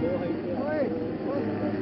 Boa,